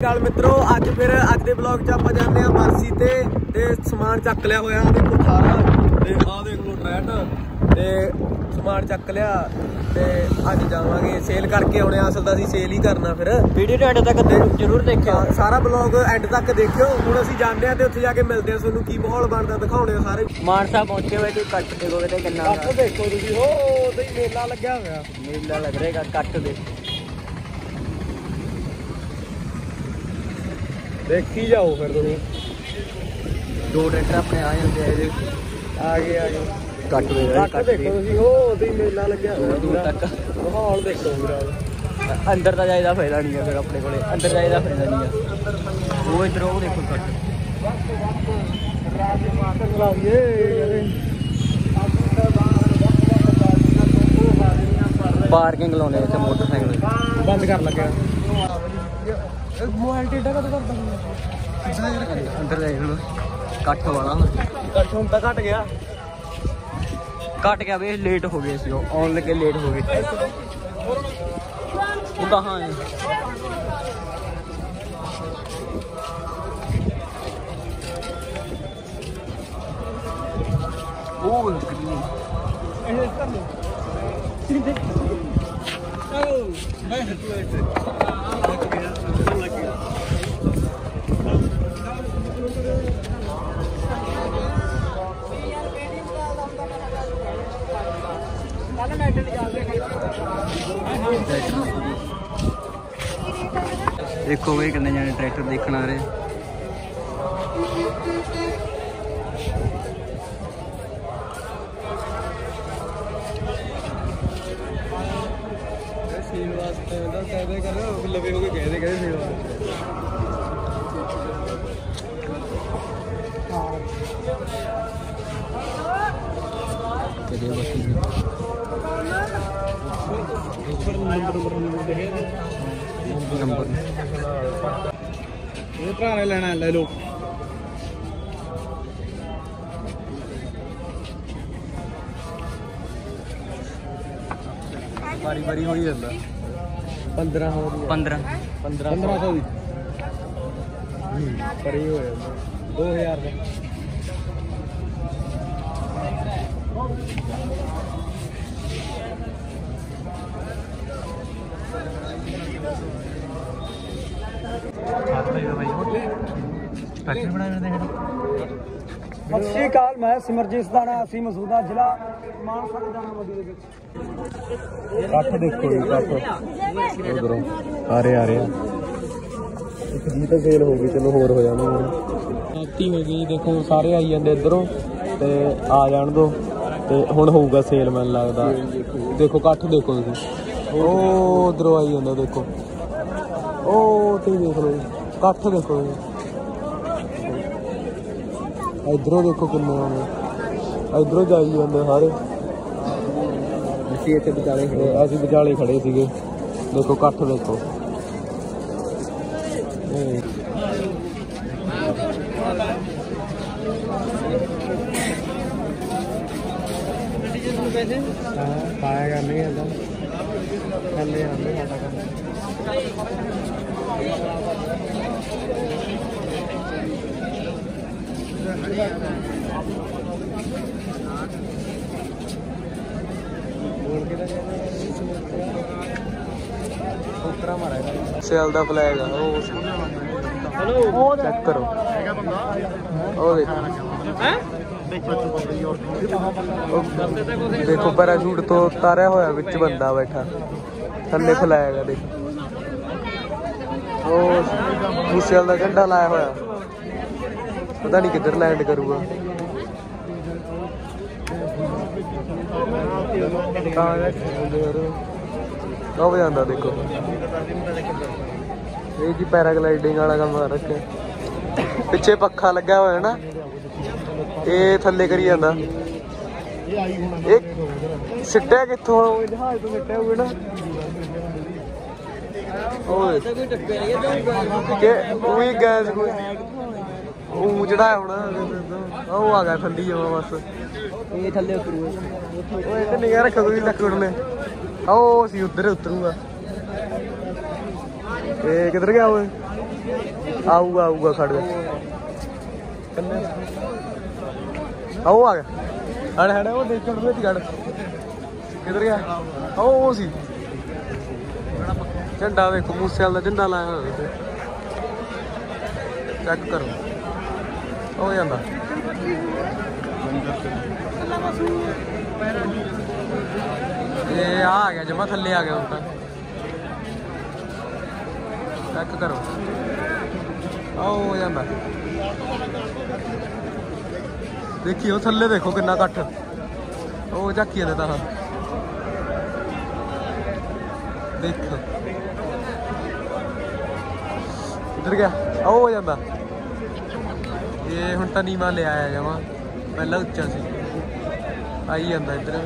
ਗੱਲ ਮਿੱਤਰੋ ਅੱਜ ਫਿਰ ਅੱਜ ਦੇ ਵਲੌਗ 'ਚ ਆਪਾਂ ਜਾਂਦੇ ਆ ਮਰਸੀ ਤੇ ਤੇ ਸਮਾਨ ਚੱਕ ਲਿਆ ਹੋਇਆ ਦੇਖੋ ਸਾਰਾ ਤੇ ਆਹ ਦੇਖ ਲਓ ਟਰੈਟ ਤੇ ਸਮਾਨ ਚੱਕ ਲਿਆ ਤੇ ਅੱਜ ਜਾਵਾਂਗੇ ਸੇਲ ਕਰਕੇ ਆਉਣੇ ਅਸਲ ਤਾਂ ਅਸੀਂ ਸੇਲ ਹੀ ਕਰਨਾ ਫਿਰ। ਵੀਡੀਓ ਐਂਡ ਤੱਕ ਜਰੂਰ ਦੇਖਿਓ। ਸਾਰਾ ਵਲੌਗ ਐਂਡ ਤੱਕ ਦੇਖਿਓ। ਹੁਣ ਅਸੀਂ ਜਾਂਦੇ ਆ ਤੇ ਉੱਥੇ ਜਾ ਕੇ ਮਿਲਦੇ ਆ ਤੁਹਾਨੂੰ ਕੀ ਮਾਹੌਲ ਬਣਦਾ ਦਿਖਾਉਣੇ ਆ ਸਾਰੇ। ਮਾਨਸਾ ਪਹੁੰਚੇ ਹੋਏ ਤੇ ਕੱਟ ਦੇਖੋ ਕਿਤੇ ਕਿੰਨਾ ਕੱਟ ਦੇਖੋ ਤੁਸੀਂ ਹੋ ਹੀ ਮੇਲਾ ਲੱਗਿਆ ਹੋਇਆ। ਮੇਲਾ ਲੱਗ ਰਿਹਾ ਕੱਟ ਦੇ ਦੇਖੀ ਜਾਓ ਫਿਰ ਤੁਸੀਂ। ਦੋ ਟਰੈਕਟਰ ਆਪਣੇ ਆ ਜਾਂਦੇ ਆ ਇਹਦੇ। ਆ ਗਏ ਆ ਗਏ। ਕੱਟ ਦੇ ਕੱਟ ਦੇਖੋ ਤੁਸੀਂ ਹੋ ਉਹਦੇ ਮੇਲਾ ਲੱਗਿਆ ਹੋਇਆ ਦੂਰ। ਤੱਕ। ਮਾਹੌਲ ਦੇਖੋ ਵੀਰਾ ਅੰਦਰ ਤਾਂ ਜਾਇਦਾ ਫਾਇਦਾ ਨਹੀਂ ਹੈ ਫਿਰ ਆਪਣੇ ਕੋਲੇ ਅੰਦਰ ਜਾਇਦਾ ਫਾਇਦਾ ਨਹੀਂ ਹੈ ਉਹ ਇਧਰ ਉਹ ਦੇਖੋ ਕੱਟ। ਪਾਰਕਿੰਗ ਲਾਉਣੇ ਇੱਥੇ ਮੋਟਰਸਾਈਕਲ। ਬੰਦ ਕਰ ਲੱਗਿਆ ਮੋਬਾਈਲ ਟੇਡਾ ਕਦੋਂ ਕਰਦਾ ਅੰਦਰ ਦੇਖ ਲਓ ਕੱਟ ਵਾਲਾ ਕੱਟ ਹੁਣ ਤਾਂ ਘਟ ਗਿਆ ਕੱਟ ਗਿਆ ਵੇ ਲੇਟ ਹੋ ਗਏ ਸੀ ਉਹ ਆਉਣ ਲੱਗੇ ਲੇਟ ਹੋ ਗਏ ਉਹ ਕਹਾਂ ਹੈ ਉਹ ਗ੍ਰੀਨ ਦੇਖੋ ਵੀ ਕਿੰਨੇ ਜਾਣੇ ਟਰੈਕਟਰ ਦੇਖਣ ਆ ਰਹੇ। ਨੰਬਰ ਇਹ ਭਰਾ ਨੇ ਲੈਣਾ ਲੈ ਲਓ। ਵਾਰੀ ਵਾਰੀ ਹੋਈ ਜਾਂਦਾ। 15 ਹੋ ਰਹੀ 15 1500 ਦੀ। ਪਰੇ ਹੋ ਜਾਂਦਾ 2000 ਦਾ। ਸਤਿ ਸ਼੍ਰੀ ਅਕਾਲ ਮੈਂ ਸਿਮਰਜੀਤ ਦਾਣਾ ਅਸੀਂ ਮਸੂਦਾ ਜ਼ਿਲ੍ਹਾ ਮਾਨਸਾ ਦੇ ਦਾਣਾ ਮੰਡੀ ਦੇ ਵਿੱਚ। ਕੱਠ ਦੇਖੋ ਜੀ ਕੱਠ ਉਧਰੋਂ। ਆ ਰਹੇ ਆ ਰਹੇ। ਇੱਕ ਜੀ ਤਾਂ ਸੇਲ ਹੋ ਗਈ ਚਲੋ ਹੋਰ ਹੋ ਜਾਣਗੇ ਆਤੀ ਹੋ ਗਈ ਦੇਖੋ ਸਾਰੇ ਆਈ ਜਾਂਦੇ ਇਧਰੋਂ ਤੇ ਆ ਜਾਣ ਦੋ। ਤੇ ਹੁਣ ਹੋਊਗਾ ਸੇਲ ਮੈਨੂੰ ਲੱਗਦਾ। ਦੇਖੋ ਕੱਠ ਦੇਖੋ ਤੁਸੀਂ। ਉਹ ਉਧਰੋਂ ਆਈ ਜਾਂਦਾ ਦੇਖੋ। ਉਹ ਤੇ ਦੇਖ ਲਓ ਕੱਠ ਦੇਖੋ ਇਧਰੋਂ ਦੇਖੋ ਕਿੰਨੇ ਆਉਣੇ ਇਧਰੋਂ ਜਾਈ ਜਾਂਦੇ ਸਾਰੇ ਅਸੀਂ ਇੱਥੇ ਵਿਚਾਲੇ ਤੇ ਅਸੀਂ ਵਿਚਾਲੇ ਖੜੇ ਸੀਗੇ ਦੇਖੋ ਇਕੱਠ ਦੇਖੋ ਇਹ ਹਾਂ ਪਾਇਆ ਕਰਨੀ ਹੈ ਤਾਂ ਥੱਲੇ ਆਂਦੇ ਸਾਡਾ ਕੰਮ। ਉਤਰਾ ਮਾਰਾ ਸੇਲ ਦਾ ਫਲੈਗ ਆ ਉਹ ਹੈਲੋ ਚੈੱਕ ਕਰੋ। ਉਹ ਦੇਖੋ। ਹੈ? ਦੇਖੋ ਪੈਰਾਸ਼ੂਟ ਤੋਂ ਉਤਾਰਿਆ ਹੋਇਆ ਵਿੱਚ ਬੰਦਾ ਬੈਠਾ। ਥੱਲੇ ਫਲੈਗ ਆ ਉਹ ਮੂਸੇਲ ਦਾ ਝੰਡਾ ਲਾਇਆ ਹੋਇਆ। ਪਤਾ ਨਹੀਂ ਕਿੱਧਰ ਲੈਂਡ ਕਰੂਗਾ। ਤਾਂ ਉਹ ਜਾਂਦਾ, ਦੇਖੋ। ਇਹ ਜੀ ਪੈਰਾਗਲਾਈਡਿੰਗ ਵਾਲਾ ਕੰਮ ਕਰ ਰੱਖਿਆ। ਪਿੱਛੇ ਪੱਖਾ ਲੱਗਾ ਹੋਇਆ ਨਾ। ਇਹ ਥੱਲੇ ਕਰੀ ਜਾਂਦਾ। ਇਹ ਸਿੱਟਿਆ ਕਿੱਥੋਂ? ਉਹ ਜਹਾਜ਼ ਤੋਂ ਸਿੱਟਿਆ ਹੋਵੇ ਨਾ ਓਏ। ਕਿ ਉਹੀ ਗੈਸ ਕੋਈ ਉਹ ਚੜਾਇਆ ਹੋਣਾ। ਉਹ ਆ ਗਿਆ ਥੱਲੀ ਜਾਵਾ ਬਸ। ਇਹ ਥੱਲੇ ਉਤਰੂ ਓਏ ਤੇ ਨਿਗਾਹ ਰੱਖੋ ਤੁਸੀਂ ਲੱਕੜ ਨੇ ਆਓ ਅਸੀਂ ਉਧਰ ਉਤਰੂਗਾ। ਇਹ ਕਿੱਧਰ ਗਿਆ ਓਏ? ਆਊਗਾ ਆਊਗਾ ਖੜ ਜਾ। ਆਓ ਆ ਗਿਆ। ਹੜ ਹੜ, ਉਹ ਦੇਖ ਕੇ ਵਿੱਚ ਗੜ ਕਿੱਧਰ ਗਿਆ? ਉਹ ਉਹ ਸੀ। ਝੰਡਾ ਵੇਖੋ ਮੂਸੇ ਵਾਲਾ ਦਾ ਝੰਡਾ ਲਾਇਆ ਹੋਇਆ ਉੱਤੇ ਚੈੱਕ ਕਰੋ। ਹੋ ਜਾਂਦਾ। ਇਹ ਆ ਗਿਆ, ਜਮਾ ਥੱਲੇ ਆ ਗਿਆ ਹੁਣ ਤਾਂ। ਚੈੱਕ ਕਰੋ। ਆਹ ਜਾਂਦਾ। ਦੇਖਿਓ ਥੱਲੇ ਦੇਖੋ ਕਿੰਨਾ ਇਕੱਠ ਉਹ ਝਾਕੀ ਜਾਂਦੇ ਤਾਂ। ਦੇਖ। ਇੱਧਰ ਗਿਆ। ਆਹ ਹੋ ਜਾਂਦਾ। ਇਹ ਹੁਣ ਤਾਂ ਨੀਵਾ ਲਿਆ ਆਇਆ ਜਮਾ। ਪਹਿਲਾਂ ਉੱਚਾ ਸੀ। ਆਈ ਜਾਂਦਾ ਇੱਧਰ।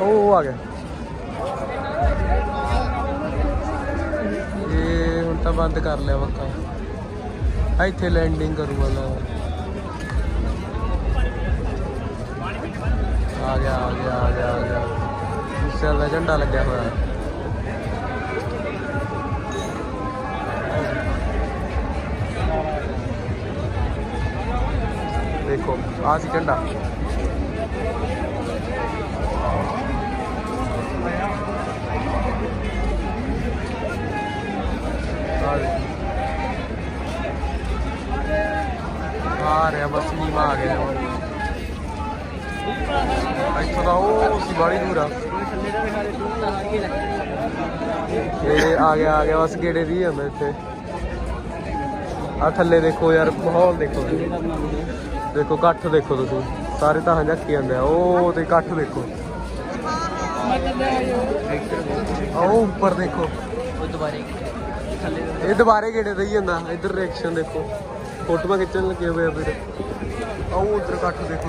ਉਹ ਆ ਗਿਆ। ਇਹ ਹੁਣ ਤਾਂ ਬੰਦ ਕਰ ਲਿਆ ਪੱਕਾ। ਇੱਥੇ ਲੈਂਡਿੰਗ ਕਰੂਗਾ ਲਾ ਆ ਗਿਆ ਆ ਗਿਆ ਆ ਗਿਆ ਆ ਗਿਆ ਉਸੇ ਦਾ ਝੰਡਾ ਲੱਗਿਆ ਹੋਇਆ ਦੇਖੋ ਆ ਸੀ ਝੰਡਾ ਆ ਆ ਰਿਹਾ ਬਸ ਨੀਵਾ ਆ ਗਿਆ। ਇੱਥੋਂ ਦਾ ਉਹ ਸੀ ਬੜੀ ਦੂਰ ਆ। ਇਹ ਆ ਗਿਆ ਆ ਗਿਆ ਬਸ ਗੇੜੇ ਦੀ ਜਾਂਦਾ ਇੱਥੇ। ਆ ਥੱਲੇ ਦੇਖੋ ਯਾਰ ਮਾਹੌਲ ਦੇਖੋ ਦੇਖੋ ਇਕੱਠ ਦੇਖੋ ਤੁਸੀਂ। ਸਾਰੇ ਤਾਂ ਹੰਝੱਕੀ ਜਾਂਦੇ ਆ। ਉਹ ਤੇ ਇਕੱਠ ਦੇਖੋ। ਆ ਉਹ ਉੱਪਰ ਦੇਖੋ। ਉਹ ਦੁਬਾਰੇ ਥੱਲੇ ਇਹ ਦੁਬਾਰੇ ਗੇੜੇ ਦੇਈ ਜਾਂਦਾ। ਇੱਧਰ ਰਿਐਕਸ਼ਨ ਦੇਖੋ। ਫੋਟੋਆਂ ਖਿੱਚਣ ਲੱਗੇ ਹੋਏ ਆ ਵੀਰ। ਆਹ ਉਧਰ ਇਕੱਠ ਦੇਖੋ।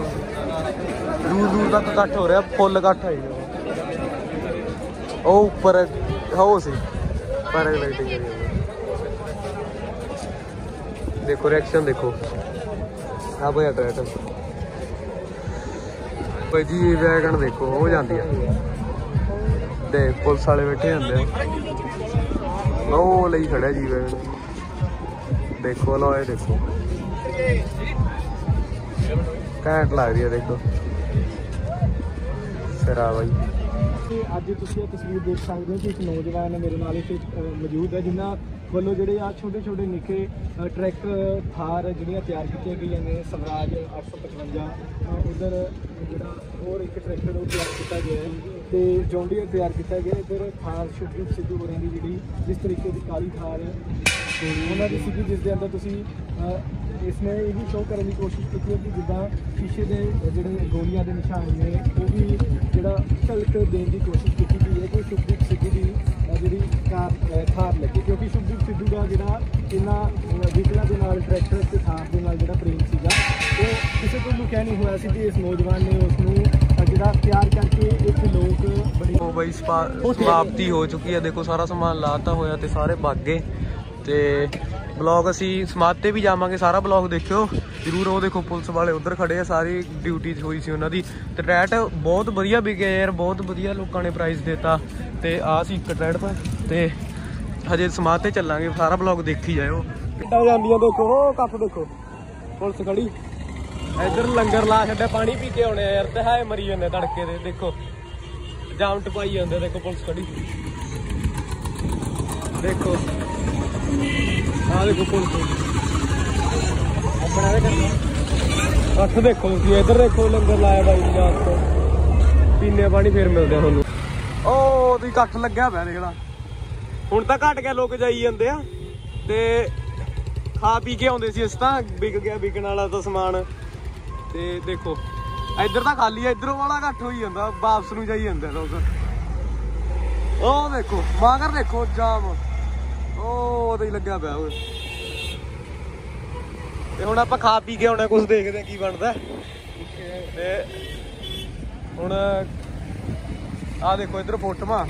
ਦੂਰ ਦੂਰ ਤੱਕ ਇਕੱਠ ਹੋ ਰਿਹਾ, ਫੁੱਲ ਇਕੱਠ ਆਈ ਉਹ ਉੱਪਰ ਹੋ ਸੀ ਪੈਰਾਗਲਾਈਡਿੰਗ ਕਰੀ ਜਾਂਦੇ। ਦੇਖੋ ਰਿਐਕਸ਼ਨ ਦੇਖੋ। ਆ ਬਈ ਟਰੈਕਟਰ ਭਾਈ ਜੀ ਵੈਗਨ ਦੇਖੋ ਹੋ ਜਾਂਦੀ ਆ। ਦੇ ਪੁਲਿਸ ਵਾਲੇ ਬੈਠੇ ਹੁੰਦੇ ਆ। ਉਹ ਲਈ ਖੜਿਆ ਜੀ ਵੈਗਨ ਦੇਖੋ ਲੋ ਇਹ ਦੇਖੋ। ਘੈਂਟ ਲੱਗ ਰਹੀ ਹੈ, ਦੇਖੋ। ਸਿਰਾ ਬਾਈ ਅੱਜ ਤੁਸੀਂ ਇਹ ਤਸਵੀਰ ਦੇਖ ਸਕਦੇ ਹੋ ਕਿ ਇੱਕ ਨੌਜਵਾਨ ਮੇਰੇ ਨਾਲ ਇੱਥੇ ਮੌਜੂਦ ਹੈ ਜਿਨ੍ਹਾਂ ਵੱਲੋਂ ਜਿਹੜੇ ਆ ਛੋਟੇ ਛੋਟੇ ਨਿੱਕੇ ਟਰੈਕਟਰ ਥਾਰ ਜਿਹੜੀਆਂ ਤਿਆਰ ਕੀਤੀਆਂ ਗਈਆਂ ਨੇ, ਸਵਰਾਜ 855 ਉਧਰ ਜਿਹੜਾ ਹੋਰ ਇੱਕ ਟਰੈਕਟਰ ਉਹ ਤਿਆਰ ਕੀਤਾ ਗਿਆ ਹੈ। ਤੇ ਜੌਂਡੀਅਰ ਤਿਆਰ ਕੀਤਾ ਗਿਆ। ਇਧਰ ਥਾਰ ਸ਼ੁਭਦੀਪ ਸਿੱਧੂ ਹੋਰਾਂ ਦੀ ਜਿਹੜੀ ਜਿਸ ਤਰੀਕੇ ਦੀ ਕਾਲੀ ਥਾਰ ਹੈ, ਤੇ ਉਹਨਾਂ ਦੀ ਸੀਗੀ ਜਿਸ ਦੇ ਅੰਦਰ ਤੁਸੀਂ ਇਸ ਨੇ ਇਹ ਵੀ ਸ਼ੋਅ ਕਰਨ ਦੀ ਕੋਸ਼ਿਸ਼ ਕੀਤੀ ਹੈ ਕਿ ਜਿੱਦਾਂ ਸ਼ੀਸ਼ੇ ਦੇ ਜਿਹੜੇ ਗੋਲੀਆਂ ਦੇ ਨਿਸ਼ਾਨ ਨੇ, ਉਹ ਵੀ ਜਿਹੜਾ ਝਲਕ ਦੇਣ ਦੀ ਕੋਸ਼ਿਸ਼ ਕੀਤੀ ਗਈ ਹੈ ਕਿ ਸ਼ੁਭਦੀਪ ਸਿੱਧੂ ਦੀ ਜਿਹੜੀ ਕਾਰ ਥਾਰ ਲੱਗੀ। ਕਿਉਂਕਿ ਸ਼ੁਭਦੀਪ ਸਿੱਧੂ ਦਾ ਜਿਹੜਾ ਇਹਨਾਂ ਵਹੀਕਲਾਂ ਦੇ ਨਾਲ ਟਰੈਕਟਰ ਤੇ ਥਾਰ ਦੇ ਨਾਲ ਜਿਹੜਾ ਪ੍ਰੇਮ ਸੀਗਾ, ਉਹ ਕਿਸੇ ਤੋਂ ਲੁਕਿਆ ਨਹੀਂ ਹੋਇਆ ਸੀ ਕਿ ਇਸ ਨੌਜਵਾਨ ਨੇ ਉਸ ਨੂੰ ਜਿਹੜਾ ਤਿਆਰ ਕਰਕੇ ਇੱਕ ਲੋਕ ਬੜੀ ਉਹ ਬਈ ਸਮਾਪਤੀ ਹੋ ਚੁੱਕੀ ਹੈ ਦੇਖੋ ਸਾਰਾ ਸਮਾਨ ਲਾਤਾ ਹੋਇਆ ਤੇ ਸਾਰੇ ਭੱਗ ਗਏ। ਤੇ ਬਲੌਗ ਅਸੀਂ ਸਮਾਧ ਤੇ ਵੀ ਜਾਵਾਂਗੇ। ਸਾਰਾ ਬਲੌਗ ਦੇਖਿਓ। ਜਰੂਰ ਉਹ ਦੇਖੋ ਪੁਲਿਸ ਵਾਲੇ ਉਧਰ ਖੜੇ ਆ। ਸਾਰੀ ਡਿਊਟੀ ਹੋਈ ਸੀ ਉਹਨਾਂ ਦੀ। ਤੇ ਟਰੈਟ ਬਹੁਤ ਵਧੀਆ ਵਿਕਿਆ ਯਾਰ। ਬਹੁਤ ਵਧੀਆ ਲੋਕਾਂ ਨੇ ਪ੍ਰਾਈਜ਼ ਦਿੱਤਾ। ਤੇ ਆ ਸੀ ਇੱਕ ਟਰੈਟ ਪਰ ਤੇ ਹਜੇ ਸਮਾਧ ਤੇ ਚੱਲਾਂਗੇ। ਸਾਰਾ ਬਲੌਗ ਦੇਖੀ ਜਾਇਓ। ਕਿੱਦਾਂ ਜਾਂਦੀਆਂ ਦੇਖੋ? ਉਹ ਕੱਪ ਦੇਖੋ। ਪੁਲਿਸ ਖੜੀ। ਇੱਧਰ ਲੰਗਰ ਲਾ ਛੱਡਿਆ, ਪਾਣੀ ਪੀ ਕੇ ਆਉਣੇ ਆ ਯਾਰ, ਤੇ ਹਾਏ ਮਰੀ ਜਾਂਦੇ ਤੜਕੇ ਦੇ, ਦੇਖੋ। ਜਾਮ ਟਪਾਈ ਜਾਂਦੇ ਦੇਖੋ, ਪੁਲਿਸ ਖੜੀ। ਦੇਖੋ। ਆ ਦੇਖੋ ਪੁਲਿਸ। ਆਪਣਾ ਇਹ ਕਰਨਾ। ਅੱਖ ਦੇਖੋ ਤੁਸੀਂ, ਇੱਧਰ ਦੇਖੋ ਲੰਗਰ ਲਾਇਆ ਬਾਈ ਜੀ ਰਾਤ ਤੋਂ। ਪੀਨੇ ਪਾਣੀ ਫੇਰ ਮਿਲਦੇ ਆ ਤੁਹਾਨੂੰ। ਉਹ ਤੁਸੀਂ ਇਕੱਠ ਲੱਗਿਆ ਪਿਆ, ਦੇਖ ਲਾ। ਹੁਣ ਤਾਂ ਘਟ ਗਿਆ, ਲੋਕ ਜਾਈ ਜਾਂਦੇ ਆ। ਤੇ ਖਾ ਪੀ ਕੇ ਆਉਂਦੇ ਸੀ ਇਸ ਤਾਂ, ਵਿਕ ਗਿਆ, ਵਿਕਣ ਵਾਲਾ ਤਾਂ ਸਮਾਨ। ਤੇ ਦੇਖੋ, ਇੱਧਰ ਤਾਂ ਖਾਲੀ ਆ, ਇੱਧਰੋਂ ਵਾਲਾ ਘੱਟ ਹੋਈ ਜਾਂਦਾ, ਵਾਪਸ ਨੂੰ ਜਾਈ ਜਾਂਦੇ ਲੋਕ ਉਹ ਦੇਖੋ, ਮਾਗਰ ਦੇਖੋ, ਜਾਮ। ਉਹ ਉਹਦੇ ਲੱਗਿਆ ਪਿਆ ਓਏ ਤੇ ਹੁਣ ਆਪਾਂ ਖਾ ਪੀ ਕੇ ਆਉਣਾ ਕੁਝ ਦੇਖਦੇ ਆ ਕੀ ਬਣਦਾ। ਤੇ ਹੁਣ ਆ ਦੇਖੋ, ਇੱਧਰ ਫੋਟੋਆਂ।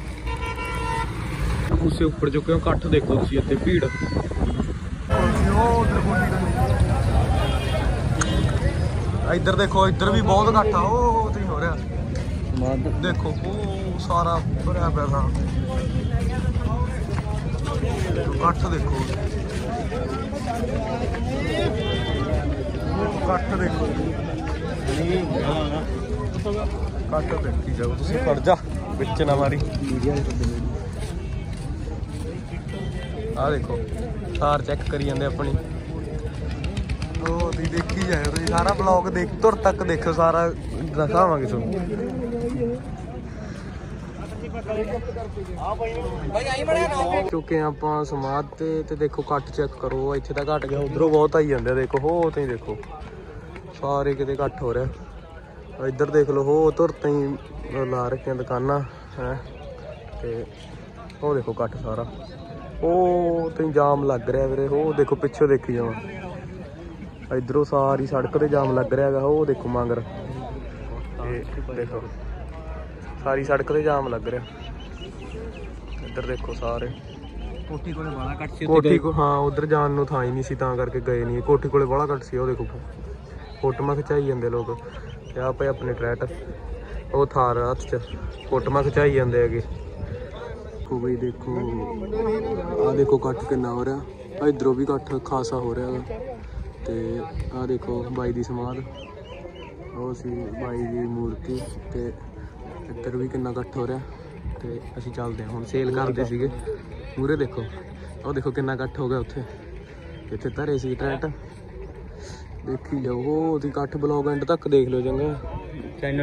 ਉਸੇ ਉੱਪਰ ਜੋ ਕਿਉਂ ਇਕੱਠ ਦੇਖੋ ਤੁਸੀਂ ਇੱਥੇ ਭੀੜ। ਉਹ ਉੱਧਰ ਇੱਧਰ ਦੇਖੋ ਇੱਧਰ ਵੀ ਬਹੁਤ ਇਕੱਠ ਆ ਉਹ ਤੇ ਹੋ ਰਿਹਾ। ਦੇਖੋ ਉਹ ਸਾਰਾ ਭਰਿਆ ਪਿਆ ਥਾਂ ਦੇਖੋ। ਕੱਠ ਦੇਖੋ। ਕੱਠ ਦੇਖੀ ਜਾਓ ਤੁਸੀਂ। ਖੜ ਜਾ ਵਿੱਚ ਨਾ ਮਾਰੀ। ਆ ਦੇਖੋ ਸਾਰ ਚੈੱਕ ਕਰੀ ਜਾਂਦੇ ਆਪਣੀ। ਉਹ ਦੀ ਦੇਖੀ ਜਾਇਓ, ਤੁਸੀਂ ਸਾਰਾ ਬਲੌਗ ਦੇਖ, ਤੁਰ ਤੱਕ ਦੇਖਿਓ, ਸਾਰਾ ਦਿਖਾਵਾਂਗੇ ਤੁਹਾਨੂੰ। ਚੁੱਕੇ ਆਪਾਂ ਸਮਾਧ ਤੇ ਤੇ ਦੇਖੋ ਕੱਟ ਚੈੱਕ ਕਰੋ, ਇੱਥੇ ਤਾਂ ਘਟ ਗਿਆ, ਉਧਰੋਂ ਬਹੁਤ ਆਈ ਜਾਂਦੇ ਦੇਖੋ, ਹੋ ਤੁਸੀਂ ਦੇਖੋ। ਸਾਰੇ ਕਿਤੇ ਇਕੱਠ ਹੋ ਰਿਹਾ। ਇੱਧਰ ਦੇਖ ਲਓ, ਹੋ, ਤੁਰ ਤਈ ਲਾ ਰੱਖੀਆਂ ਦੁਕਾਨਾਂ, ਹੈ। ਤੇ ਉਹ ਦੇਖੋ ਕੱਟ ਸਾਰਾ। ਉਹ ਤੇ ਜਾਮ ਲੱਗ ਰਿਹਾ ਵੀਰੇ, ਉਹ ਦੇਖੋ ਪਿੱਛੇ ਦੇਖੀ ਜਾਵਾਂ। ਇਧਰੋਂ ਸਾਰੀ ਸੜਕ ਤੇ ਜਾਮ ਲੱਗ ਰਿਹਾ ਹੈਗਾ ਉਹ ਦੇਖੋ ਮੰਗਰ। ਇਹ ਦੇਖੋ ਸਾਰੀ ਸੜਕ ਤੇ ਜਾਮ ਲੱਗ ਰਿਹਾ। ਇੱਧਰ ਦੇਖੋ ਸਾਰੇ। ਕੋਠੀ ਕੋਲੇ ਬਾਲਾ ਕੱਟ ਸੀ ਕੋਠੀ ਕੋ ਹਾਂ ਉਧਰ ਜਾਣ ਨੂੰ ਥਾਂ ਹੀ ਨਹੀਂ ਸੀ ਤਾਂ ਕਰਕੇ ਗਏ ਨਹੀਂ। ਕੋਠੀ ਕੋਲੇ ਬੜਾ ਘੱਟ ਸੀ ਉਹ ਦੇਖੋ। ਫੋਟੋਆਂ ਖਿਚਾਈ ਜਾਂਦੇ ਲੋਕ। ਤੇ ਆ ਪਏ ਆਪਣੇ ਟਰੈਟ। ਉਹ ਥਾਰ ਹੱਥ 'ਚ। ਫੋਟੋਆਂ ਖਿਚਾਈ ਜਾਂਦੇ ਹੈਗੇ। ਦੇਖੋ ਬਈ ਦੇਖੋ। ਆ ਦੇਖੋ ਕੱਟ ਕਿੰਨਾ ਹੋ ਰਿਹਾ। ਇਧਰੋਂ ਵੀ ਕੱਟ ਖਾਸਾ ਹੋ ਰਿਹਾ ਹੈਗਾ। ਤੇ ਆ ਦੇਖੋ ਬਾਈ ਦੀ ਸਮਾਧ। ਉਹ ਸੀ ਬਾਈ ਦੀ ਮੂਰਤੀ ਤੇ ਇੱਧਰ ਵੀ ਕਿੰਨਾ ਇਕੱਠ ਹੋ ਰਿਹਾ। ਤੇ ਅਸੀਂ ਚੱਲਦੇ ਹਾਂ ਹੁਣ ਸੇਲ ਕਰਦੇ ਸੀਗੇ। ਮੂਰੇ ਦੇਖੋ ਉਹ ਦੇਖੋ ਕਿੰਨਾ ਇਕੱਠ ਹੋ ਗਿਆ ਉੱਥੇ। ਇੱਥੇ ਧਰੇ ਸੀ ਟਰੈਟ ਦੇਖੀ ਜਾਓ, ਉਹ ਉਹਦੀ ਇਕੱਠ ਬਲੌਗ ਐਂਡ ਤੱਕ ਦੇਖ ਲਿਓ ਚੰਗਾ। ਚੈਨਲ